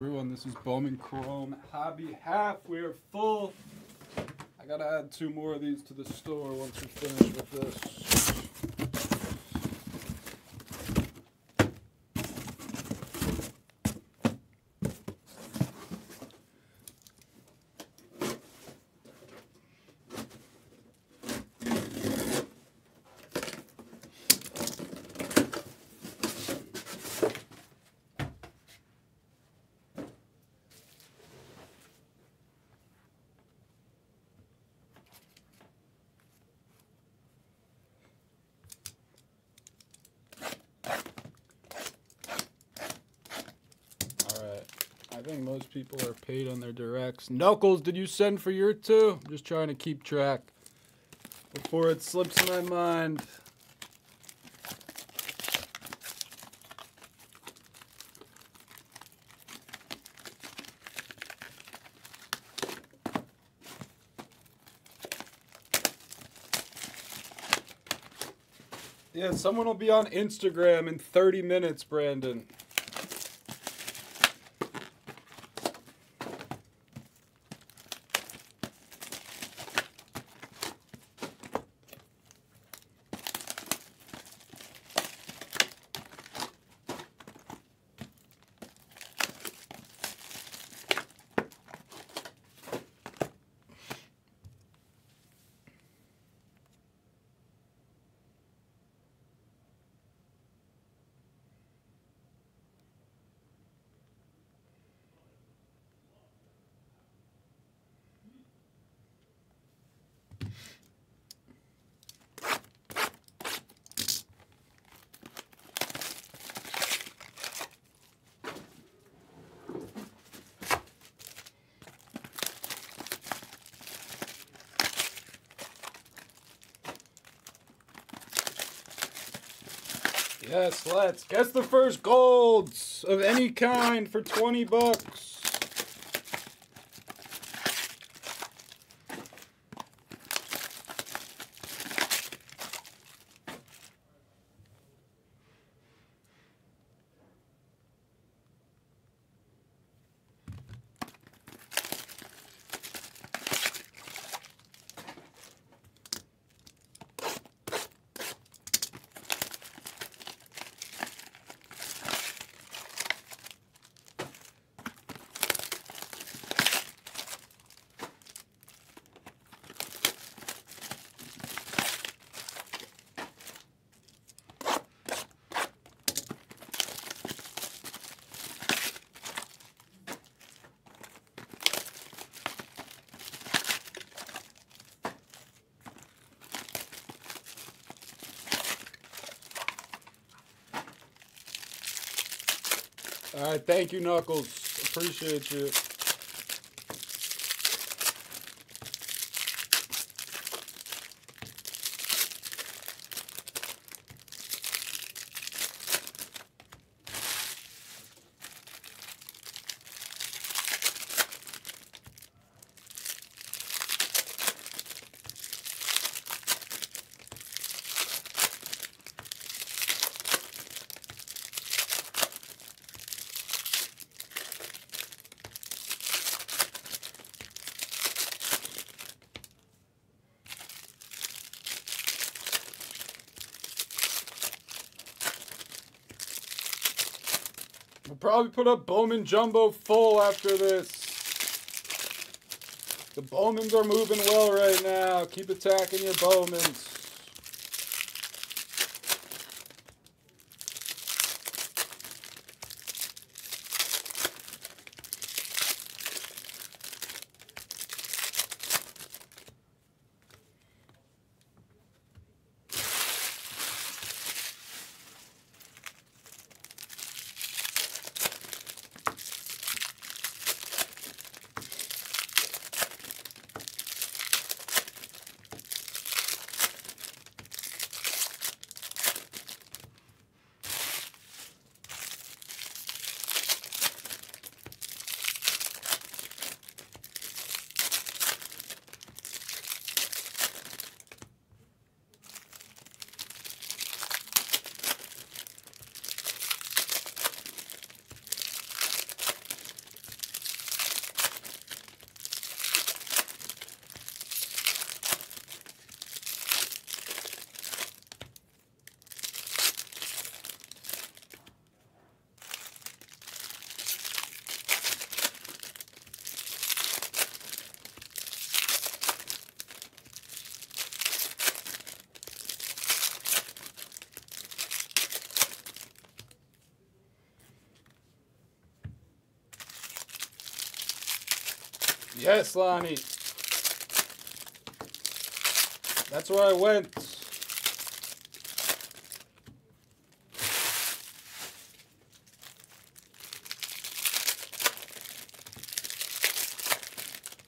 Everyone, this is Bowman Chrome Hobby Half. We are full. I gotta add two more of these to the store once we finish with this. I think most people are paid on their directs. Knuckles, did you send for your two? I'm just trying to keep track before it slips my mind. Yeah, someone will be on Instagram in 30 minutes, Brandon. Yes, let's. Guess the first golds of any kind for 20 bucks. All right, thank you, Knuckles. Appreciate you. Probably put up Bowman Jumbo full after this. The Bowmans are moving well right now. Keep attacking your Bowmans. Yes, Lonnie. That's where I went.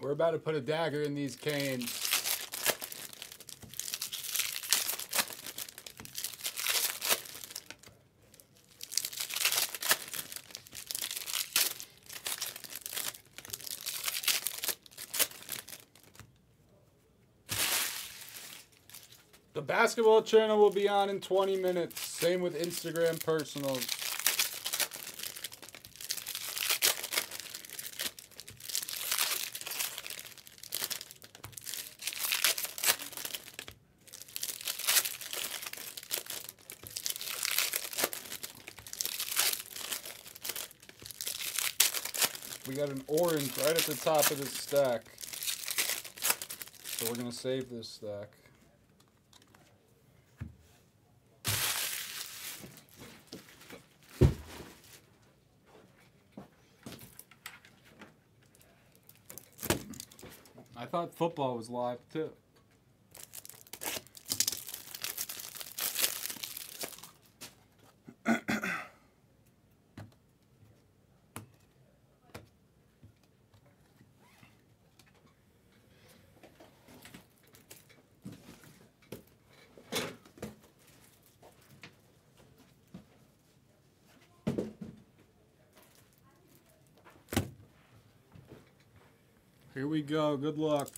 We're about to put a dagger in these canes. Basketball channel will be on in 20 minutes. Same with Instagram personals. We got an orange right at the top of this stack. So we're going to save this stack. I thought football was live too. Here we go. Good luck.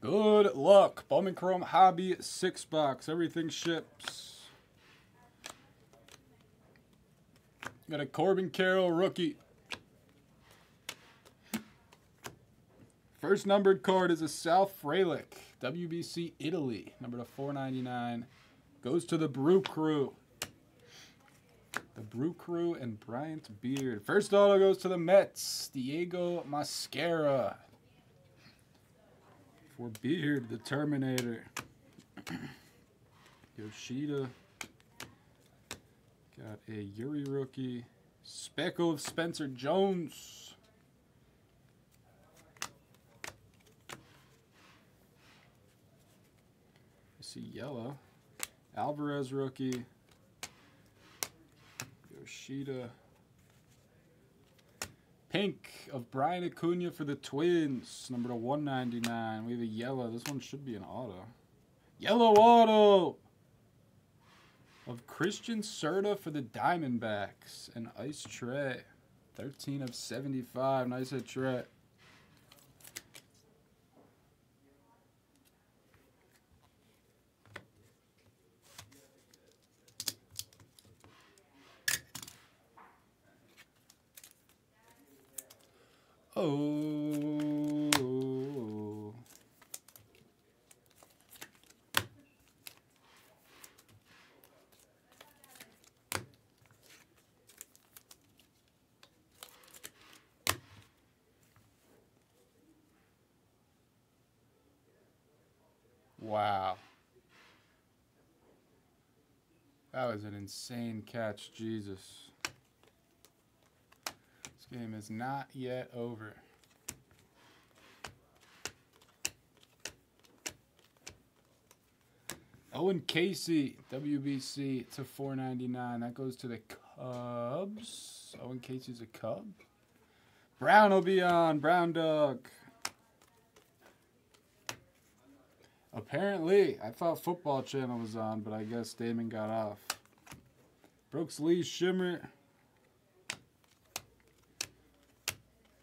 Good luck. Bowman Chrome Hobby six box. Everything ships. Got a Corbin Carroll rookie. First numbered card is a Sal Frelick, WBC Italy, number to 499. Goes to the Brew Crew. The Brew Crew and Bryant Beard. First auto goes to the Mets, Diego Mascara. For Beard, the Terminator. Yoshida. Got a Yuri rookie. Speckle of Spencer Jones. I see yellow. Alvarez rookie. Yoshida. Pink of Brian Acuna for the Twins. Number to 199. We have a yellow. This one should be an auto. Yellow auto! Of Christian Serta for the Diamondbacks. An ice tray. 13 of 75. Nice hit tray. Oh. Wow. That was an insane catch, Jesus. This game is not yet over. Oh, Owen Caissie, WBC to 4.99. That goes to the Cubs. Oh, Owen Caissie's a Cub. Brown will be on. Brown Dog. Apparently, I thought Football Channel was on, but I guess Damon got off. Brooks Lee Shimmer.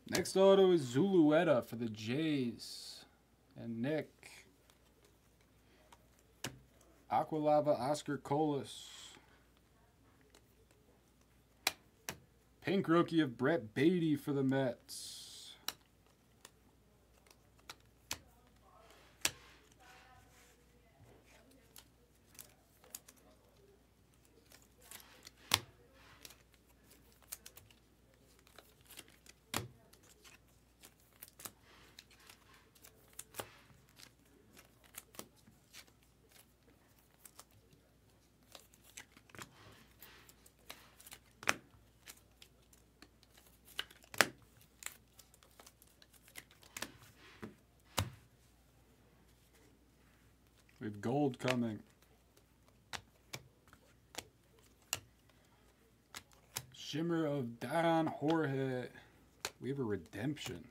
Next auto is Zulueta for the Jays. And Nick. Aqualava Oscar Colas. Pink rookie of Brett Baty for the Mets. With gold coming. Shimmer of Don Jorge. We have a redemption.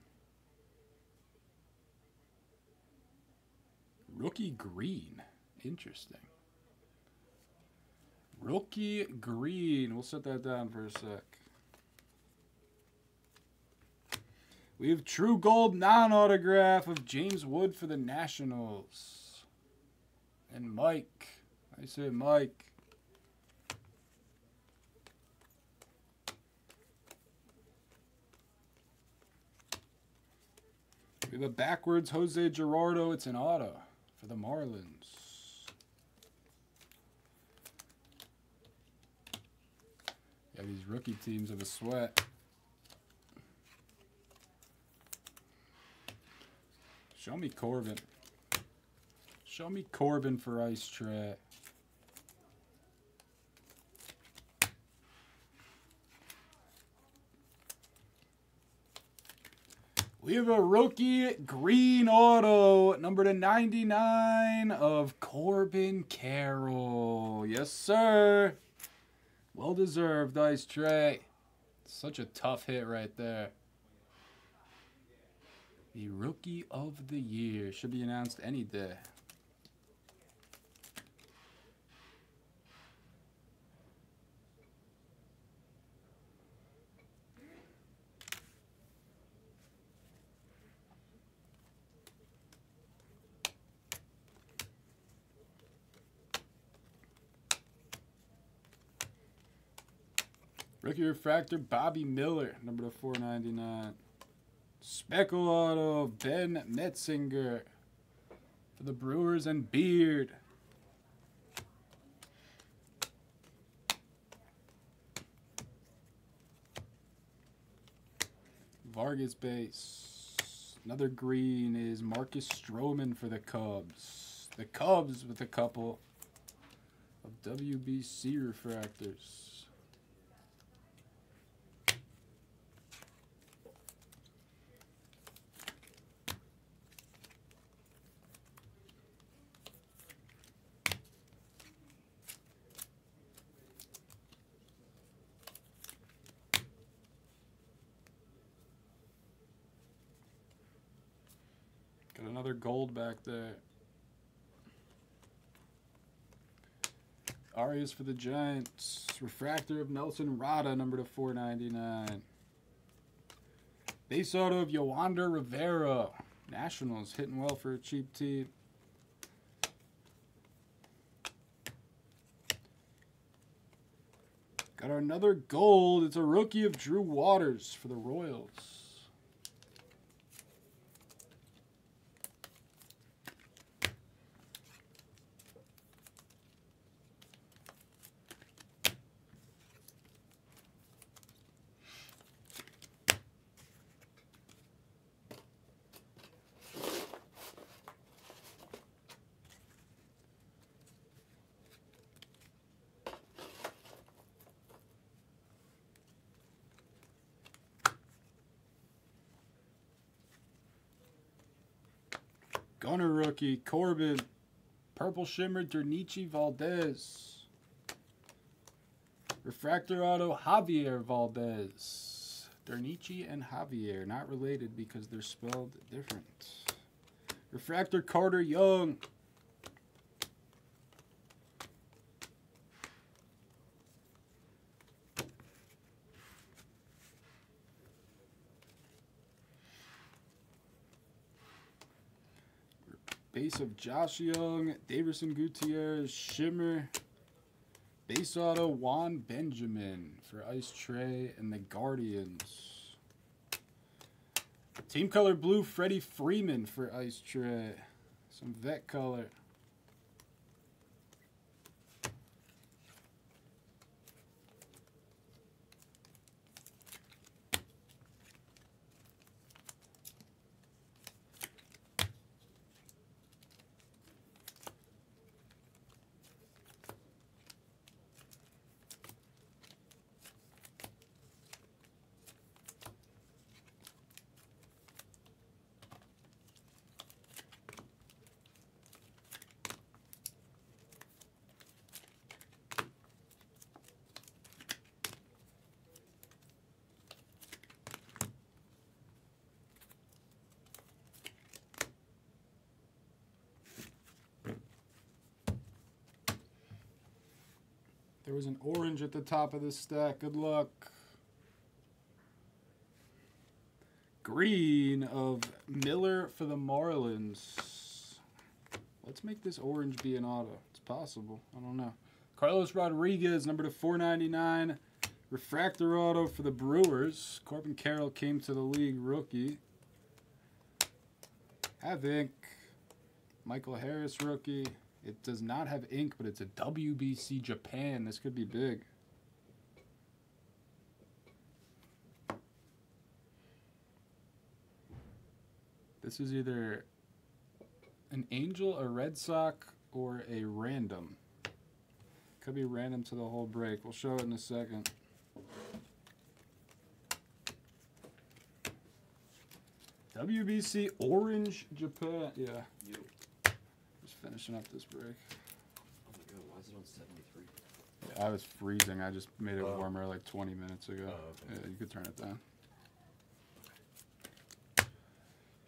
Rookie green. Interesting. Rookie green. We'll set that down for a sec. We have true gold non-autograph of James Wood for the Nationals. And Mike. I say Mike. We have a backwards Jose Gerardo. It's an auto for the Marlins. Yeah, these rookie teams have a sweat. Show me Corbin. Show me Corbin for Ice Tray. We have a rookie green auto, number to 99 of Corbin Carroll. Yes, sir. Well deserved, Ice Tray. Such a tough hit right there. The Rookie of the Year should be announced any day. Rookie Refractor, Bobby Miller, number to 499. Speckle Auto, Ben Metzinger for the Brewers and Beard. Vargas base. Another green is Marcus Stroman for the Cubs. The Cubs with a couple of WBC refractors. Got another gold back there. Arias for the Giants. Refractor of Nelson Rada, number to 499. Base auto of Yoander Rivera. Nationals hitting well for a cheap team. Got another gold. It's a rookie of Drew Waters for the Royals. Gunner rookie, Corbin. Purple Shimmer, Derniche Valdez. Refractor Auto, Javier Valdez. Derniche and Javier, not related because they're spelled different. Refractor Carter Young. Base of Josh Young, Davison Gutierrez, Shimmer. Base auto Juan Benjamin for Ice Tray and the Guardians. Team color blue Freddie Freeman for Ice Tray. Some vet color. Was an orange at the top of this stack. Good luck. Green of Miller for the Marlins. Let's make this orange be an auto. It's possible. I don't know. Carlos Rodriguez, number to 499. Refractor auto for the Brewers. Corbin Carroll came to the league rookie. Ink. Michael Harris rookie. It does not have ink, but it's a WBC Japan. This could be big. This is either an Angel, a Red Sox, or a random. Could be random to the whole break. We'll show it in a second. WBC Orange Japan. Yeah. You. Finishing up this break. Oh my god, why is it on 73? Yeah, I was freezing. I just made it Oh. warmer like 20 minutes ago. Oh, okay. Yeah, you could turn it down.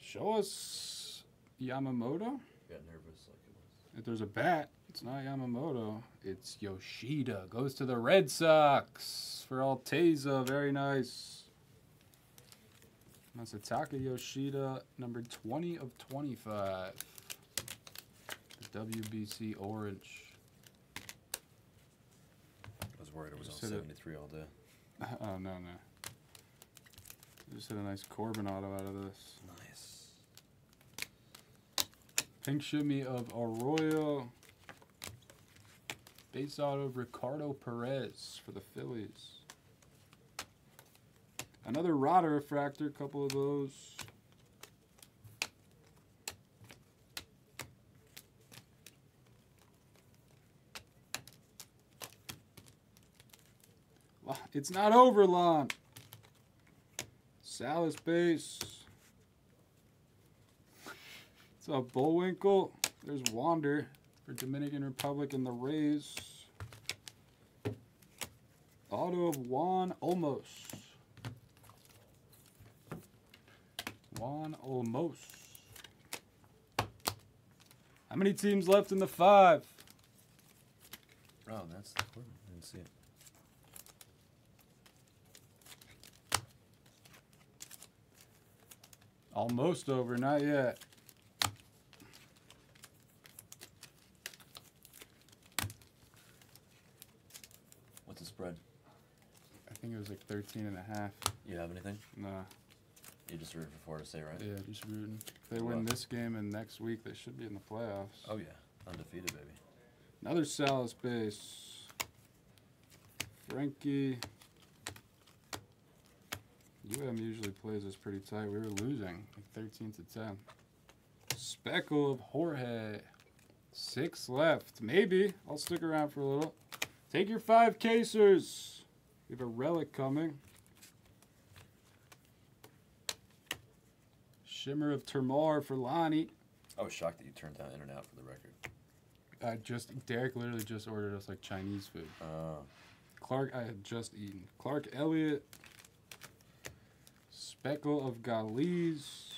Show us Yamamoto. Got nervous like it was. If there's a bat, it's not Yamamoto. It's Yoshida. Goes to the Red Sox for Alteza. Very nice. Masataka Yoshida, number 20 of 25. WBC Orange. I was worried it was Just on hit it. 73 all day. Oh, no, no. Just hit a nice Corbin auto out of this. Nice. Pink shimmy of Arroyo. Base auto of Ricardo Perez for the Phillies. Another Rotter refractor, couple of those. It's not over, Lon. Salas base. It's a Bullwinkle. There's Wander for Dominican Republic and the Rays. Auto of Juan Olmos. Juan Olmos. How many teams left in the five? Oh, that's the. I didn't see it. Almost over, not yet. What's the spread? I think it was like 13 and a half. You have anything? Nah, You just rooted for Florida State, right? yeah, just rooting. If they win this game and next week, they should be in the playoffs. Oh yeah, undefeated baby. Another Salas base. Frankie. UM usually plays us pretty tight. We were losing like 13 to 10. Speckle of Jorge. Six left. Maybe. I'll stick around for a little. Take your five casers. We have a relic coming. Shimmer of Termarr for Lonnie. I was shocked that you turned down In and Out for the record. I just Derek literally just ordered us like Chinese food. Uh, Clark, I had just eaten. Clark Elliott, Speckle of Galiz,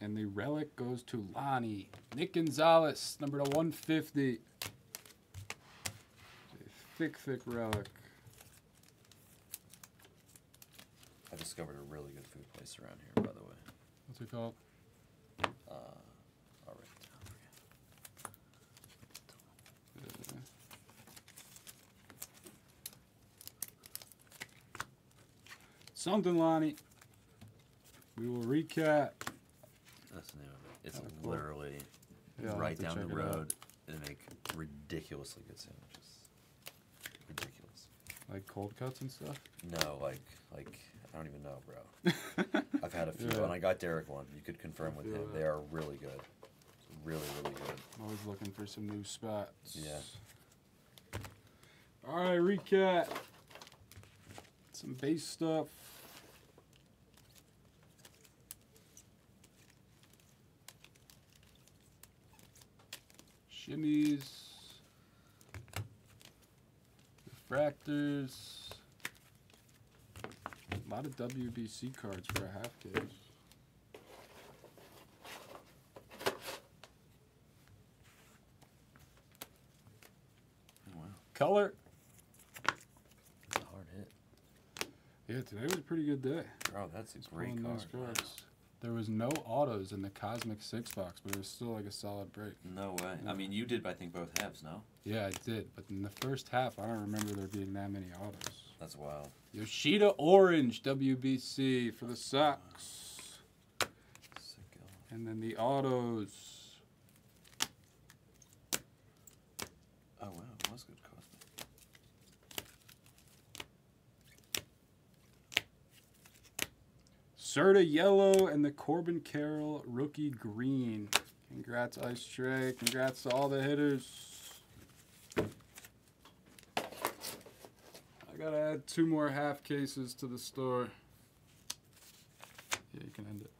and the relic goes to Lonnie. Nick Gonzalez, number to 150. A thick, thick relic. I discovered a really good food place around here, by the way. What's it called? Uh, all right. Uh, something, Lonnie. We will recap. That's the name of it. It's Oh, cool. literally Yeah, I'll have right to down the it out. road. They make ridiculously good sandwiches. Ridiculous. Like cold cuts and stuff. No, like, like I don't even know, bro. I've had a few, Yeah. and I got Derek one. You could confirm with him. They are really good. Really, really good. I'm always looking for some new spots. Yeah. All right, recap. Some base stuff. jimmies, refractors, a lot of WBC cards for a half case. Wow. Color. Hard hit. Yeah, today was a pretty good day. Bro, that's a great card. Nice cards. There was no autos in the Cosmic Six box, but it was still like a solid break. No way. I mean, you did, I think, both halves, no? Yeah, I did, but in the first half, I don't remember there being that many autos. That's wild. Yoshida Orange WBC for the Sox, and then the autos. Serta yellow and the Corbin Carroll rookie green. Congrats, Ice Tray. Congrats to all the hitters. I gotta add two more half cases to the store. Yeah, you can end it.